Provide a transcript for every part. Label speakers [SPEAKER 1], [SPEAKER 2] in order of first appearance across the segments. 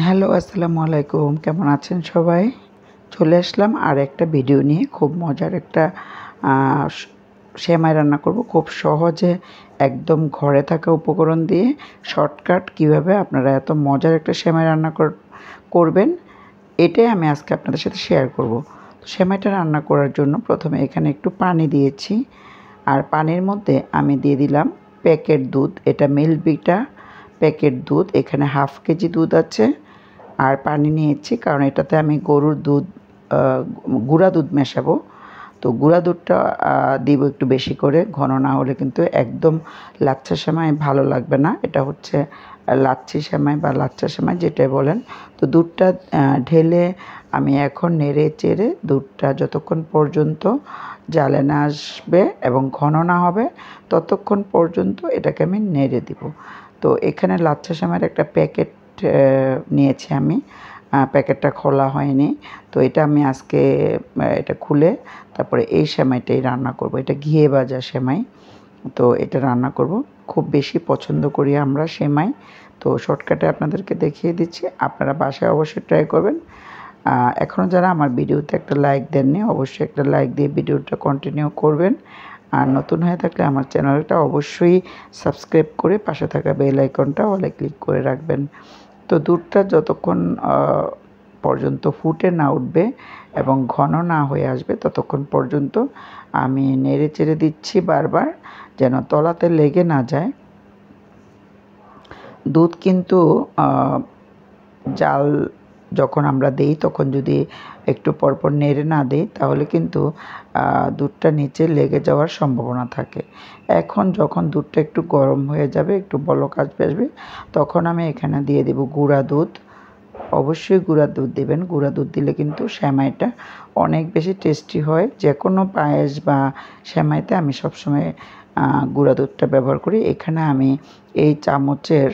[SPEAKER 1] Hello, আসসালামু আলাইকুম। কেমন আছেন সবাই? চলে আসলাম আর একটা ভিডিও নিয়ে। খুব মজার একটা সেমাই রান্না করব। খুব সহজে একদম ঘরে থাকা উপকরণ দিয়ে শর্টকাট কীভাবে আপনারা এত মজার একটা সেমাই রান্না কর- করবেন, এটাই আমি আজকে আপনাদের সাথে শেয়ার করব। তো সেমাইটা রান্না করার জন্য প্রথমে এখানে একটু পানি দিয়েছি। আর পানির মধ্যে আমি দিয়ে দিলাম প্যাকেট দুধ। এটা মিল্কবিটা প্যাকেট দুধ। এখানে হাফ কেজি দুধ আছে। আর পানি নিয়েছি, কারণ এটাতে আমি গরুর দুধ গুঁড়া দুধ মেশাবো। তো গুঁড়া দুধটা দিব একটু বেশি করে, ঘন না হলে কিন্তু একদম লাচ্ছা সেমাই ভালো লাগবে না। এটা হচ্ছে লাচ্ছি সেমাই বা লাচ্ছা সেমাই যেটাই বলেন। তো দুধটা ঢেলে আমি এখন নেড়ে চেড়ে দুধটা যতক্ষণ পর্যন্ত জালে না আসবে এবং ঘন না হবে, ততক্ষণ পর্যন্ত এটাকে আমি নেড়ে দিব। তো এখানে লাচ্ছা সেমাইয়ের একটা প্যাকেট নিয়েছি আমি। প্যাকেটটা খোলা হয়নি। তো এটা আমি আজকে এটা খুলে তারপরে এই সেমাইটাই রান্না করব। এটা ঘিয়ে ভাজা সেমাই। তো এটা রান্না করব। খুব বেশি পছন্দ করি আমরা সেমাই। তো শর্টকাটে আপনাদেরকে দেখিয়ে দিচ্ছি। আপনারা বাসায় অবশ্যই ট্রাই করবেন। এখনও যারা আমার ভিডিওতে একটা লাইক দেননি, অবশ্যই একটা লাইক দিয়ে ভিডিওটা কন্টিনিউ করবেন। আর নতুন হয়ে থাকলে আমার চ্যানেলটা অবশ্যই সাবস্ক্রাইব করে পাশে থাকা বেল আইকনটা অলে ক্লিক করে রাখবেন। তো দুধটা যতক্ষণ পর্যন্ত ফুটে না উঠবে এবং ঘন না হয়ে আসবে, ততক্ষণ পর্যন্ত আমি নেড়ে চেড়ে দিচ্ছি বারবার যেন তলাতে লেগে না যায়। দুধ কিন্তু জাল যখন আমরা দেই, তখন যদি একটু পরপর নেড়ে না দিই, তাহলে কিন্তু দুধটা নিচে লেগে যাওয়ার সম্ভাবনা থাকে। এখন যখন দুধটা একটু গরম হয়ে যাবে, একটু বলক আসবে আসবে, তখন আমি এখানে দিয়ে দেব গুঁড়া দুধ। অবশ্যই গুঁড়া দুধ দেবেন। গুঁড়া দুধ দিলে কিন্তু সেমাইটা অনেক বেশি টেস্টি হয়। যে কোনো পায়েস বা সেমাইতে আমি সবসময় গুঁড়া দুধটা ব্যবহার করি। এখানে আমি এই চামচের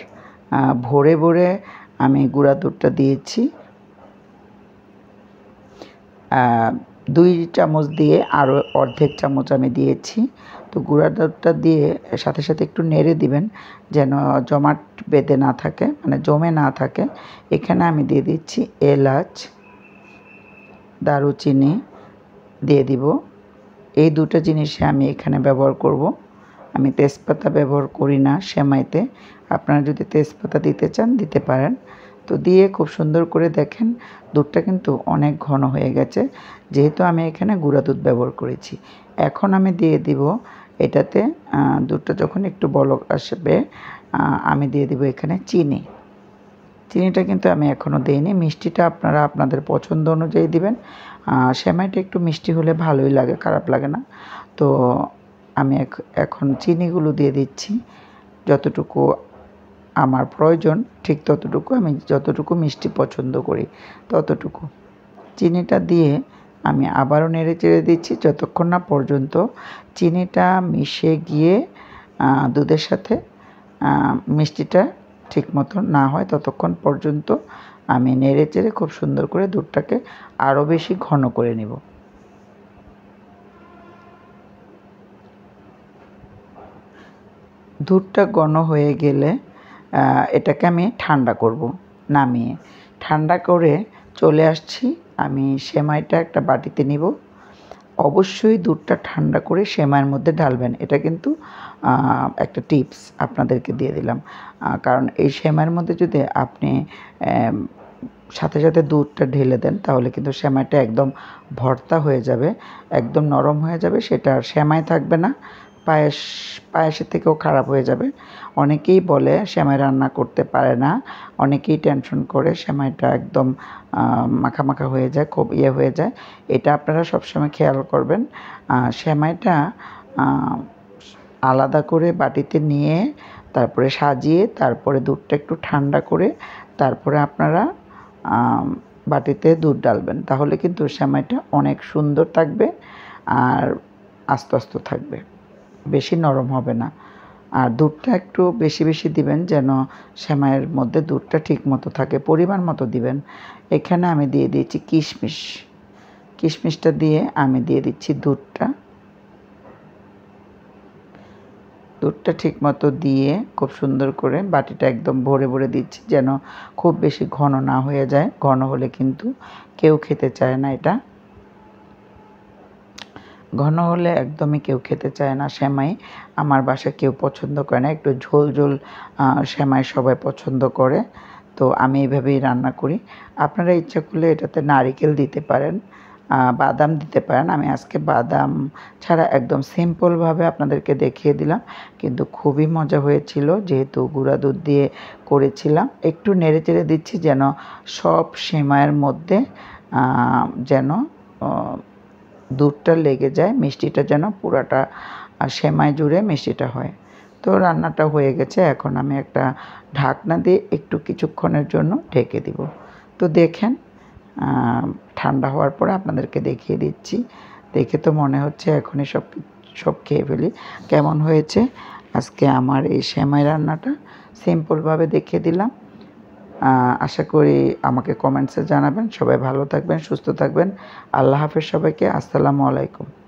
[SPEAKER 1] ভরে ভরে আমি গুঁড়া দুধটা দিয়েছি। দুই চামচ দিয়ে আরও অর্ধেক চামচ আমি দিয়েছি। তো গুঁড়া দুধটা দিয়ে সাথে সাথে একটু নেড়ে দিবেন যেন জমাট বেঁধে না থাকে মানে জমে না থাকে। এখানে আমি দিয়ে দিচ্ছি এলাচ, দারুচিনি দিয়ে দিব। এই দুটো জিনিসে আমি এখানে ব্যবহার করব। আমি তেজপাতা ব্যবহার করি না সেমাইতে। আপনারা যদি তেজপাতা দিতে চান, দিতে পারেন। তো দিয়ে খুব সুন্দর করে দেখেন, দুধটা কিন্তু অনেক ঘন হয়ে গেছে। যেহেতু আমি এখানে গুঁড়া দুধ ব্যবহার করেছি। এখন আমি দিয়ে দিব এটাতে দুধটা যখন একটু বলক আসবে আমি দিয়ে দিব এখানে চিনি। চিনিটা কিন্তু আমি এখনও দিইনি। মিষ্টিটা আপনারা আপনাদের পছন্দ অনুযায়ী দিবেন। সেমাইটা একটু মিষ্টি হলে ভালোই লাগে, খারাপ লাগে না। তো আমি এখ- এখন চিনিগুলো দিয়ে দিচ্ছি। যতটুকু আমার প্রয়োজন, ঠিক ততটুকু, আমি যতটুকু মিষ্টি পছন্দ করি, ততটুকু। চিনিটা দিয়ে আমি আবারও নেড়ে চেড়ে দিচ্ছি, যতক্ষণ না পর্যন্ত চিনিটা মিশে গিয়ে দুধের সাথে মিষ্টিটা ঠিক মতো না হয়, ততক্ষণ পর্যন্ত আমি নেড়ে চেড়ে খুব সুন্দর করে দুধটাকে আরও বেশি ঘন করে নিব। দুধটা ঘন হয়ে গেলে এটাকে আমি ঠান্ডা করব, নামিয়ে। ঠান্ডা করে চলে আসছি। আমি সেমাইটা একটা বাটিতে নিব। অবশ্যই দুধটা ঠান্ডা করে সেমাইয়ের মধ্যে ঢালবেন। এটা কিন্তু একটা টিপস আপনাদেরকে দিয়ে দিলাম। কারণ এই সেমাইয়ের মধ্যে যদি আপনি সাথে সাথে দুধটা ঢেলে দেন, তাহলে কিন্তু সেমাইটা একদম ভর্তা হয়ে যাবে, একদম নরম হয়ে যাবে। সেটা আর সেমাই থাকবে না। পায়েস পায়েসের থেকেও খারাপ হয়ে যাবে। অনেকেই বলে সেমাই রান্না করতে পারে না। অনেকেই টেনশন করে সেমাইটা একদম মাখা মাখা হয়ে যায় খুব ইয়ে হয়ে যায়। এটা আপনারা সবসময় খেয়াল করবেন। আহ, সেমাইটা আলাদা করে বাটিতে নিয়ে তারপরে সাজিয়ে তারপরে দুধটা একটু ঠান্ডা করে তারপরে আপনারা বাটিতে দুধ ডালবেন। তাহলে কিন্তু সেমাইটা অনেক সুন্দর থাকবে আর আস্তে আস্তে থাকবে। বেশি নরম হবে না। আর দুধটা একটু বেশি বেশি দিবেন যেন সেমাইয়ের মধ্যে দুধটা ঠিক মতো থাকে, পরিমাণ মতো দিবেন। এখানে আমি দিয়ে দিয়েছি কিশমিশ। কিশমিশটা দিয়ে আমি দিয়ে দিচ্ছি দুধটা। দুধটা ঠিকমতো দিয়ে খুব সুন্দর করে বাটিটা একদম ভরে ভরে দিচ্ছি যেন খুব বেশি ঘন না হয়ে যায়। ঘন হলে কিন্তু কেউ খেতে চায় না এটা। ঘন হলে একদমই কেউ খেতে চায় না, সেমাই আমার বাসায় কেউ পছন্দ করে না, একটু ঝোল ঝোল সেমাই সবাই পছন্দ করে, তো আমি এইভাবেই রান্না করি। আপনারা ইচ্ছা করলে এটাতে নারিকেল দিতে পারেন বাদাম দিতে পারেন, আমি আজকে বাদাম ছাড়া একদম সিম্পলভাবে আপনাদেরকে দেখিয়ে দিলাম, কিন্তু খুবই মজা হয়েছিল, যেহেতু গুঁড়া দুধ দিয়ে করেছিলাম, একটু নেড়ে চেড়ে দিচ্ছি যেন সব সেমাইয়ের মধ্যে যেন দুধটা লেগে যায়, মিষ্টিটা যেন পুরাটা সেমাই জুড়ে মিষ্টিটা হয়। তো রান্নাটা হয়ে গেছে, এখন আমি একটা ঢাকনা দিয়ে একটু কিছুক্ষণের জন্য ঢেকে দিব। তো দেখেন ঠান্ডা হওয়ার পরে আপনাদেরকে দেখিয়ে দিচ্ছি। দেখে তো মনে হচ্ছে এখনই সব সব খেয়ে ফেলি। কেমন হয়েছে? আজকে আমার এই সেমাই রান্নাটা সিম্পলভাবে দেখিয়ে দিলাম। আশা করি আমাকে কমেন্টসে জানাবেন। সবাই ভালো থাকবেন, সুস্থ থাকবেন। আল্লাহ হাফেজ সবাইকে। আসসালামু আলাইকুম।